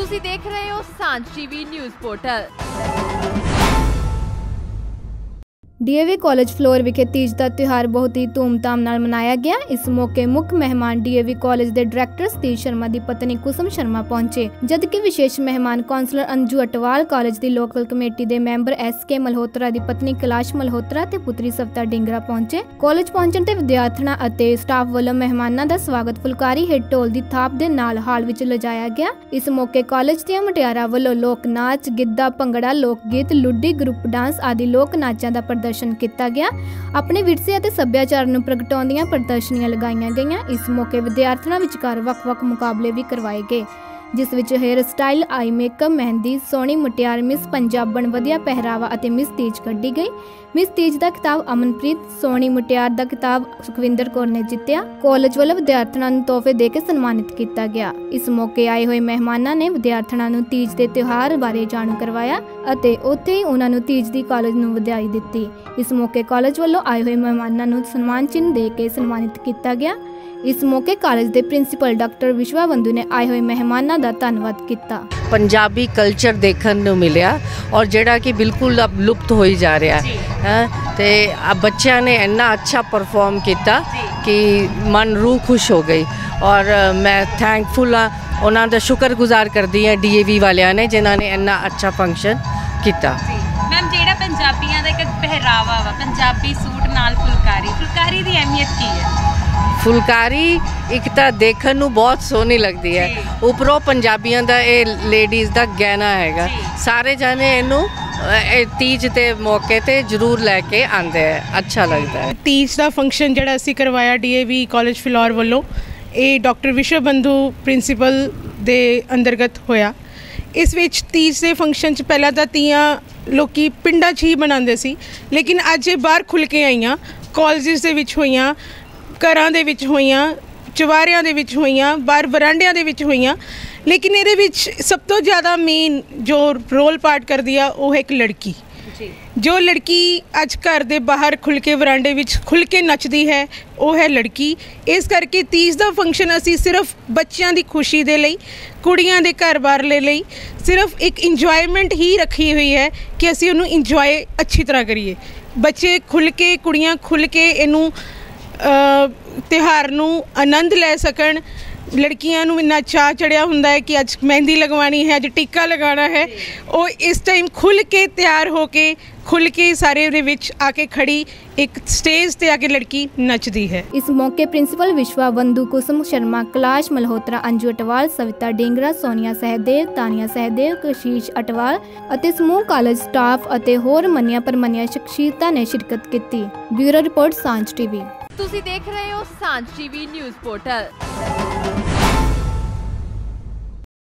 ਤੁਸੀਂ ਦੇਖ ਰਹੇ ਹੋ Sanjh TV news portal. DAV college Phillaur ਵਿਖੇ ਤੀਜ ਦਾ ਤਿਉਹਾਰ ਬਹੁਤ ਹੀ ਧੂਮਧਾਮ ਨਾਲ ਮਨਾਇਆ ਗਿਆ। ਇਸ ਮੌਕੇ ਮੁੱਖ ਮਹਿਮਾਨ ਡੀਏਵੀ ਕਾਲਜ ਦੇ ਡਾਇਰੈਕਟਰ ਸਤੀਸ਼ ਸ਼ਰਮਾ ਦੀ ਪਤਨੀ ਕੁਸਮ ਸ਼ਰਮਾ ਪਹੁੰਚੇ। ਜਦਕਿ ਵਿਸ਼ੇਸ਼ ਮਹਿਮਾਨ ਕਾਉਂਸਲਰ ਅੰਜੂ ਅਟਵਾਲ, ਕਾਲਜ ਦੀ ਲੋਕਲ ਕਮੇਟੀ ਦੇ ਮੈਂਬਰ ਐਸ ਕੇ ਮਲਹੋਤਰਾ ਦੀ ਪਤਨੀ ਕੈਲਾਸ਼ ਮਲਹੋਤਰਾ ਤੇ ਪੁੱਤਰੀ ਸਵਤਾ ਡਿੰਗਰਾ ਪਹੁੰਚੇ। ਕਾਲਜ ਪਹੁੰਚਣ ਤੇ ਵਿਦਿਆਰਥਣਾਂ ਅਤੇ ਸਟਾਫ ਵੱਲੋਂ ਮਹਿਮਾਨਾਂ ਦਾ ਸਵਾਗਤ ਫੁਲਕਾਰੀ ਹੇਠ ਢੋਲ ਦੀ ਥਾਪ ਦੇ ਨਾਲ ਹਾਲ ਵਿੱਚ ਲਿਜਾਇਆ ਗਿਆ। ਇਸ ਮੌਕੇ ਕਾਲਜ ਦੀਆਂ ਮੁਟਿਆਰਾਂ ਵੱਲੋਂ ਲੋਕ ਨਾਚ ਗਿੱਧਾ, ਭੰਗੜਾ ਲੋਕ ਗੀਤ ਲੁੱਡੀ, ਗਰੁੱਪ ਡਾਂਸ ਆਦਿ ਲੋਕ ਨਾਚਾਂ ਦਾ ਪ੍ਰਦਰਸ਼ਨ ਕੀਤਾ ਗਿਆ। ਆਪਣੇ ਵਿਰਸੇ ਅਤੇ ਸੱਭਿਆਚਾਰ ਨੂੰ ਪ੍ਰਗਟਾਉਂਦੀਆਂ ਪ੍ਰਦਰਸ਼ਨੀਆਂ ਲਗਾਈਆਂ ਗਈਆਂ। ਇਸ ਮੌਕੇ ਵਿਦਿਆਰਥੀਆਂ ਵਿਚਕਾਰ ਵੱਖ-ਵੱਖ ਮੁਕਾਬਲੇ ਵੀ ਕਰਵਾਏ ਗਏ। ਜਿਸ ਵਿੱਚ ਹੇਅਰ ਸਟਾਈਲ, ਆਈ ਮੇਕਅਪ, ਮਹਿੰਦੀ, ਸੋਹਣੀ ਮੁਟਿਆਰ, ਮਿਸ ਪੰਜਾਬਣ, ਵਧੀਆ ਪਹਿਰਾਵਾ ਅਤੇ ਮਿਸ ਤੀਜ ਕੱਢੀ ਗਈ। ਮਿਸ ਤੀਜ ਦਾ ਖਿਤਾਬ ਅਮਨਪ੍ਰੀਤ, ਸੋਹਣੀ ਮੁਟਿਆਰ ਦਾ ਖਿਤਾਬ ਸੁਖਵਿੰਦਰ ਕੌਰ ਨੇ ਜਿੱਤਿਆ। ਕਾਲਜ ਵੱਲੋਂ ਵਿਦਿਆਰਥਣਾਂ ਨੂੰ ਤੋਹਫੇ ਦੇ ਕੇ ਸਨਮਾਨਿਤ ਕੀਤਾ ਗਿਆ। ਇਸ ਮੌਕੇ ਆਏ ਹੋਏ ਮਹਿਮਾਨਾਂ ਨੇ ਵਿਦਿਆਰਥਣਾਂ ਨੂੰ ਤੀਜ ਦੇ ਤਿਉਹਾਰ ਬਾਰੇ ਜਾਣੂ ਕਰਵਾਇਆ ਅਤੇ ਉੱਥੇ ਹੀ ਉਹਨਾਂ ਨੂੰ ਤੀਜ ਦੀ ਕਾਲਜ ਨੂੰ ਵਧਾਈ ਦਿੱਤੀ। ਇਸ ਮੌਕੇ ਕਾਲਜ ਵੱਲੋਂ ਆਏ ਹੋਏ ਮਹਿਮਾਨਾਂ ਨੂੰ ਸਨਮਾਨ ਚਿੰਨ੍ਹ ਦੇ ਕੇ ਸਨਮਾਨਿਤ ਕੀਤਾ ਗਿਆ। ਇਸ ਮੌਕੇ ਕਾਲਜ ਦੇ ਪ੍ਰਿੰਸੀਪਲ ਡਾਕਟਰ ਵਿਸ਼ਵਾ ਬੰਧੂ ਨੇ ਆਏ ਹੋਏ ਮਹਿਮਾਨਾਂ ਦਾ ਧੰਨਵਾਦ ਕੀਤਾ। ਪੰਜਾਬੀ ਕਲਚਰ ਦੇਖਣ ਨੂੰ ਮਿਲਿਆ ਔਰ ਜਿਹੜਾ ਕਿ ਬਿਲਕੁਲ ਅਬ ਲੁਪਤ ਹੋਈ ਜਾ ਰਿਹਾ ਹੈ। ਤੇ ਆ ਬੱਚਿਆਂ ਨੇ ਇੰਨਾ ਅੱਛਾ ਪਰਫਾਰਮ ਕੀਤਾ ਕਿ ਮਨ ਰੂਹ ਖੁਸ਼ ਹੋ ਗਈ। ਔਰ ਮੈਂ ਥੈਂਕਫੁਲ ਆ ਉਹਨਾਂ ਦਾ ਸ਼ੁਕਰਗੁਜ਼ਾਰ ਕਰਦੀ ਹਾਂ ਡੀਏਵੀ ਵਾਲਿਆਂ ਨੇ ਜਿਨ੍ਹਾਂ ਨੇ ਇੰਨਾ ਅੱਛਾ ਫੰਕਸ਼ਨ ਕੀਤਾ। ਮੈਮ ਜਿਹੜਾ ਪੰਜਾਬੀਆਂ ਦਾ ਇੱਕ ਪਹਿਰਾਵਾ ਵਾ ਪੰਜਾਬੀ ਸੂਟ ਨਾਲ ਫੁਲਕਾਰੀ? ਫੁਲਕਾਰੀ ਦੀ ਅਹਿਮੀਅਤ ਕੀ ਹੈ? ਫੁਲਕਾਰੀ ਇੱਕ ਤਾਂ ਦੇਖਣ ਨੂੰ ਬਹੁਤ ਸੋਹਣੀ ਲੱਗਦੀ ਹੈ। ਉੱਪਰੋਂ ਪੰਜਾਬੀਆਂ ਦਾ ਇਹ ਲੇਡੀਜ਼ ਦਾ ਗਹਿਣਾ ਹੈਗਾ। ਸਾਰੇ ਜਾਣੇ ਇਹਨੂੰ ਤੀਜ ਤੇ ਮੌਕੇ ਤੇ ਜ਼ਰੂਰ ਲੈ ਕੇ ਆਉਂਦੇ ਹੈ ਅੱਛਾ ਲੱਗਦਾ ਹੈ। ਤੀਜ ਦਾ ਫੰਕਸ਼ਨ ਜਿਹੜਾ ਅਸੀਂ ਕਰਵਾਇਆ ਡੀਏਵੀ ਕਾਲਜ ਫਿਲੌਰ ਵੱਲੋਂ ਇਹ ਡਾਕਟਰ ਵਿਸ਼ਵ ਬੰਧੂ ਪ੍ਰਿੰਸੀਪਲ ਦੇ ਅੰਤਰਗਤ ਹੋਇਆ। ਇਸ ਵਿੱਚ ਤੀਜ ਦੇ ਫੰਕਸ਼ਨ 'ਚ ਪਹਿਲਾਂ ਤਾਂ ਤੀਆਂ ਲੋਕੀ ਪਿੰਡਾਂ 'ਚ ਹੀ ਬਣਾਉਂਦੇ ਸੀ, ਲੇਕਿਨ ਅੱਜ ਇਹ ਬਾਹਰ ਖੁੱਲ ਕੇ ਆਈਆਂ ਕਾਲਜਸ ਦੇ ਵਿੱਚ ਹੋਈਆਂ, ਘਰਾਂ ਦੇ ਵਿੱਚ ਹੋਈਆਂ, ਚੁਬਾਰਿਆਂ ਦੇ ਵਿੱਚ ਹੋਈਆਂ, ਬਾਹਰ ਵਰਾਂਡਿਆਂ ਦੇ ਵਿੱਚ ਹੋਈਆਂ, ਲੇਕਿਨ ਇਹਦੇ ਵਿੱਚ ਸਭ ਤੋਂ ਜ਼ਿਆਦਾ ਮੇਨ ਜੋ ਰੋਲ ਪਾਰਟ ਕਰਦੀ ਆ, ਉਹ ਹੈ ਇੱਕ ਲੜਕੀ। ਜੋ। ਜੋ ਲੜਕੀ ਅੱਜ ਘਰ ਦੇ ਬਾਹਰ ਖੁੱਲ ਕੇ ਵਰਾਂਡੇ ਵਿੱਚ ਖੁੱਲ ਕੇ ਨੱਚਦੀ ਹੈ ਉਹ ਹੈ ਲੜਕੀ। ਇਸ ਕਰਕੇ ਤੀਜ ਦਾ ਫੰਕਸ਼ਨ ਅਸੀਂ ਸਿਰਫ ਬੱਚਿਆਂ ਦੀ ਖੁਸ਼ੀ ਦੇ ਲਈ ਕੁੜੀਆਂ ਦੇ ਘਰ-ਬਾਰ ਲਈ ਸਿਰਫ ਇੱਕ ਇੰਜੋਇਮੈਂਟ ਹੀ ਰੱਖੀ ਹੋਈ ਹੈ ਕਿ ਅਸੀਂ ਉਹਨੂੰ ਇੰਜੋਏ ਅੱਛੀ ਤਰ੍ਹਾਂ ਕਰੀਏ। ਬੱਚੇ ਖੁੱਲ ਕੇ ਕੁੜੀਆਂ ਖੁੱਲ ਕੇ ਇਹਨੂੰ ਅ, ਤਿਉਹਾਰ ਨੂੰ ਆਨੰਦ ਲੈ ਸਕਣ ਲੜਕੀਆਂ ਨੂੰ ਇੰਨਾ ਚਾਅ ਚੜਿਆ ਹੁੰਦਾ ਹੈ ਕਿ ਅੱਜ ਮਹਿੰਦੀ ਲਗਵਾਣੀ ਹੈ ਅੱਜ ਟਿੱਕਾ ਲਗਾਉਣਾ ਹੈ। ਉਹ ਇਸ ਟਾਈਮ ਖੁੱਲ ਕੇ ਤਿਆਰ ਹੋ ਕੇ ਖੁੱਲ ਕੇ ਸਾਰੇ ਦੇ ਵਿੱਚ ਆ ਕੇ ਖੜੀ ਇੱਕ ਸਟੇਜ ਤੇ ਆ ਕੇ ਲੜਕੀ ਨੱਚਦੀ ਹੈ। ਇਸ ਮੌਕੇ ਪ੍ਰਿੰਸੀਪਲ ਵਿਸ਼ਵਾ ਬੰਧੂ ਕੁਸਮ ਸ਼ਰਮਾ ਕਲਾਸ਼ ਮਲਹੋਤਰਾ ਅੰਜੂ ਅਟਵਾਲ ਸਵਿਤਾ ਡਿੰਗਰਾ ਸੋਨੀਆ ਸਹਿਦੇਵ ਤਾਨੀਆ ਸਹਿਦੇਵ ਕਸ਼ੀਸ਼ ਅਟਵਾਲ ਅਤੇ ਸਮੂਹ ਕਾਲਜ ਸਟਾਫ ਅਤੇ ਹੋਰ ਮੰਨਿਆ ਪਰਮੰਨਿਆ ਸ਼ਖਸੀਅਤਾਂ ਨੇ ਸ਼ਿਰਕਤ ਕੀਤੀ। Bureau report Sanjh TV. ਤੁਸੀਂ ਦੇਖ ਰਹੇ ਹੋ ਸਾਂਝ ਟੀਵੀ ਨਿਊਜ਼ ਪੋਰਟਲ।